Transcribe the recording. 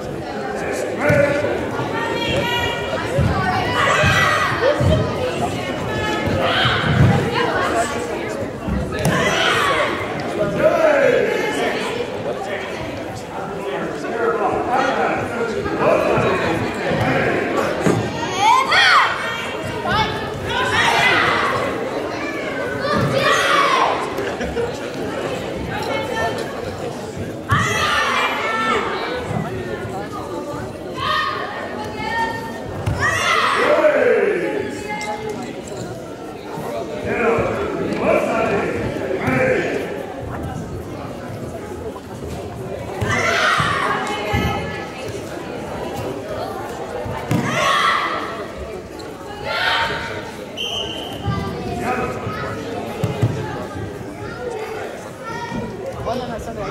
Hey! وأنا هسمع